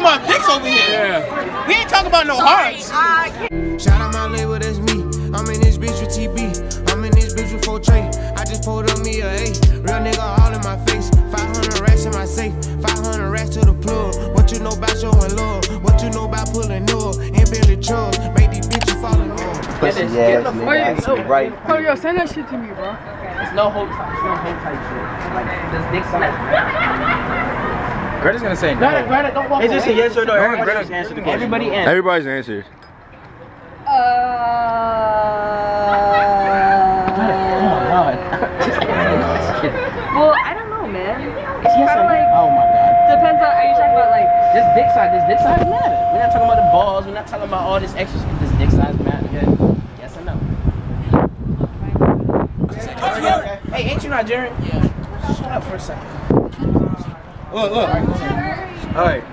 talking about dicks over here. Yeah. We ain't talking about no hearts. Shout out my label, that's me. I'm in this bitch with TB. I'm in this bitch with 4 tray. I just pulled on me a A. Real nigga all in my face. 500 racks in my safe. 500 racks to the plug. What you know about showing love? What you know about pulling up? And Billy Chubbs. Make these bitches fall in love. Pussy ass nigga, actually right. Oh, yo, send that shit to me, bro. It's no whole type, it's no whole type shit. Like, does dick size Greta's gonna say no. Greta, Greta, don't walk Is this a yes or no? No, Everybody Greta- just answer the question. Everybody in. Everybody's answered. Uh, Well, I don't know, man. It's yes or no. like- Oh my god. Depends on, are you talking about like, This dick size, this dick size matter. We're not talking about the balls, we're not talking about all this extra shit. This dick size matter. Yeah. Yes or no? Hey, ain't you Nigerian? Yeah. Shut up for a second. Look, look. Alright.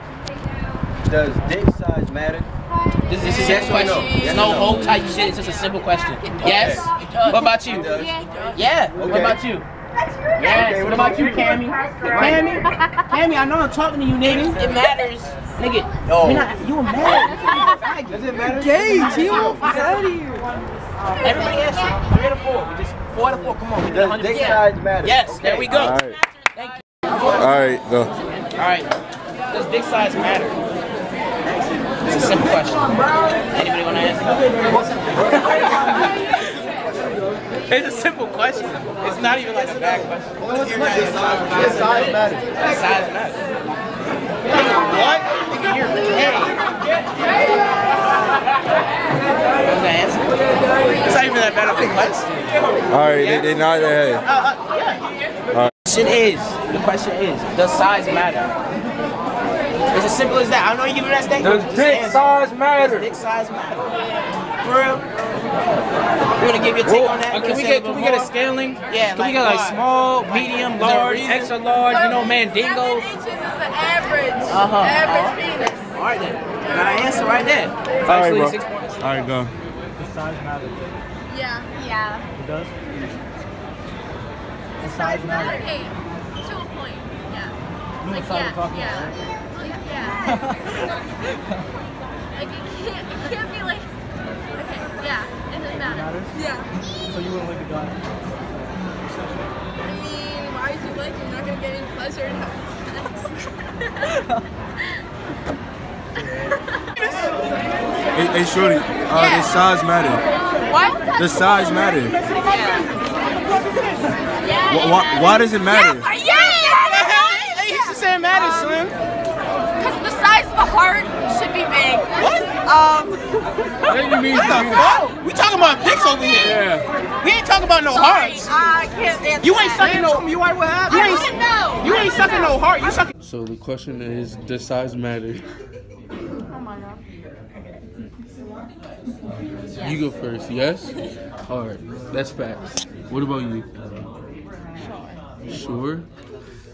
Does dick size matter? This, this is a or question. no? There's Yes no or no? whole type shit. It's just a simple question. Yes. What about you? Yeah. What about you? Yes. What about you, Cammy? Cammy? Cammy, I know I'm talking to you, nigga. It matters. Nigga, No. you're not, you a man. Does it matter? gay, Timo? Get out of here. Everybody answer. Three out of four. Just four out of four. Come on. We did Does dick size matter? Yes, there we go. All right. Thank you. All right, go. All right. Does dick size matter? It's a simple question. Anybody want to answer? it's a simple question. It's not even like a bad question. Dick size matter. Does size matter? What? Nigga, you're gay. What was the answer? It's not even that bad of a question. All right, they, they nod their head. Uh, uh, question is, the question is, does size matter? It's as simple as that. I know you giving that statement. Does Just dick size matter? Dick size matter. For real? You wanna give your take on that? Uh, can we get a can we little get a scaling? Yeah, Can we get like why? small, medium, Is there a large, extra large? You know, mandingo. inches is the average. Uh-huh. Average Uh-huh. penis. All right then. Got an answer right there. All right, Actually, bro. six points. All right, go. Yeah. Yeah. It does? The size matter? Okay. To a point. Yeah. Like, yeah. Yeah. Like, yeah. like, it can't, it can't be like, okay, yeah. It doesn't matter. Yeah. So you wouldn't like the guy? I mean, why would you like it? You're not going to get any pleasure in having Hey, hey shorty, uh, the size matter. What? The size matter. Yeah. Why, why, why does it matter? Yeah! Hey, he should say it matters, Slim. Because the size of the heart should be big. What? Um, Then you mean What the fuck? We talking about dicks over here. Yeah. We ain't talking about no hearts. I can't answer You ain't that. sucking no. You ain't what happened? You ain't, wouldn't know. you ain't sucking no heart. You sucking. So the question is, does size matter? Oh my god. You go first, yes? All right, that's facts. What about you? Sure.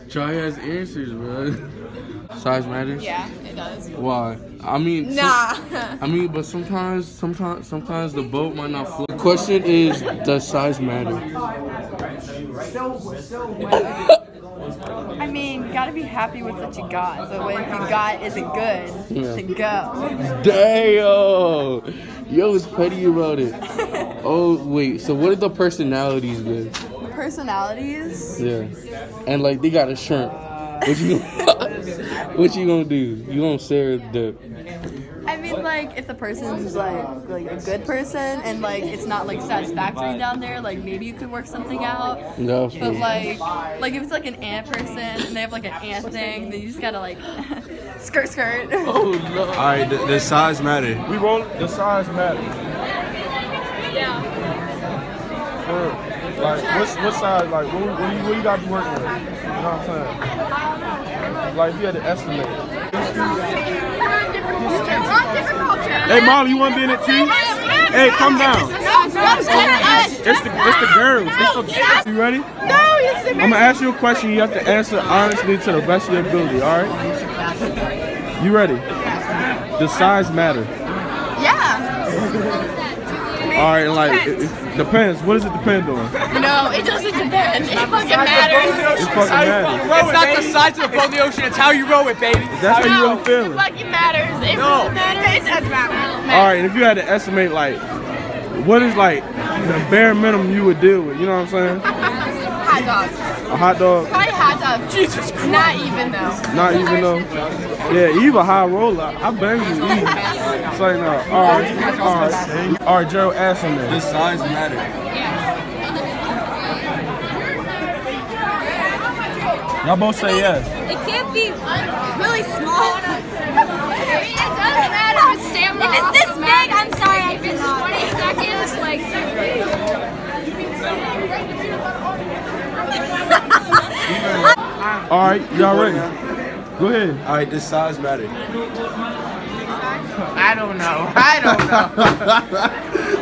Try has answers, bro. Size matters? Yeah, it does. Why? I mean, some- Nah. I mean, but sometimes, sometimes, sometimes the boat might not float. The question is, does size matter? I mean, you gotta be happy with what you got, but what you got isn't good, Yeah. then go. Damn! Yo, was petty about it. Oh wait, so what are the personalities good? Personalities? Yeah, and like they got a shrimp. What you what you gonna do? You gonna stare at the? I mean, like, if the person's like like a good person and like it's not like satisfactory down there, like maybe you could work something out. No. But like, like if it's like an ant person and they have like an ant thing, then you just gotta like skirt skirt. Oh no! All right, the, the size matter. We roll the size matter. Yeah. For, like what's what size like what, what, you, what you gotta be working with? You know what I'm saying? Like if you had to estimate. Hey Molly, you wanna be in it too? Hey, come down. It's the it's the girls. It's the, you ready? No, it's the I'm gonna ask you a question. You have to answer honestly to the best of your ability. All right? You ready? Does size matter? Yeah. All right, like it, it depends. What does it depend on? No, it doesn't depend. It fucking matters. It fucking matters. It's not the size of the boat in the ocean, it's how you row it, baby. That's how you No, really feeling. it fucking matters. It No. really matters. It does matter. All right, and if you had to estimate, like, what is like the bare minimum you would deal with? You know what I'm saying? Hot dog. A hot dog, Probably hot dog. Jesus Christ. Not even though. not even though. Yeah, Eve a high roller. I bang you, Eve. Say no. All right, all right, all right. Gerald, ask him that. Does size matter? Y'all both say yes. It can't be really small. it does matter. If stamina. If it's this big, I'm sorry. If it's 20 seconds, like. All right, y'all ready? Go ahead. All right, does size matter? I don't know. I don't know.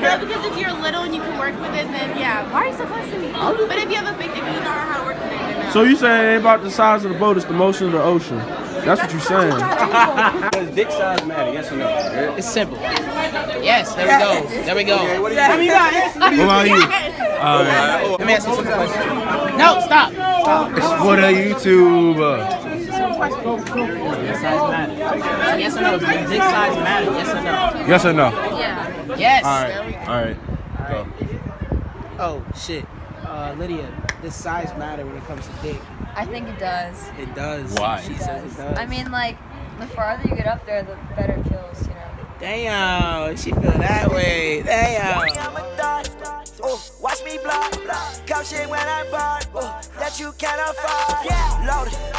No, because if you're little and you can work with it, then yeah. Why are you so close to me? But if you have a big dick and you don't know how to work with it, then no. So you saying it ain't about the size of the boat, it's the motion of the ocean. That's what you're saying. Does dick size matter? Yes or no? It's simple. Yes, there we go. There we go. What do you What about you? Let me ask you a simple question. No, stop. Stop. What a YouTuber. Does? Yes or no? Does dick size matter? Yes or no? Yes or no? Yeah. Yes. All right. Oh shit. Uh, Lydia, does size matter when it comes to dick? I think it does. It does. Why? She says it does. I mean, like, the farther you get up there, the better it feels, you know. Damn, she feel that way. you can afford. Yeah. Loaded.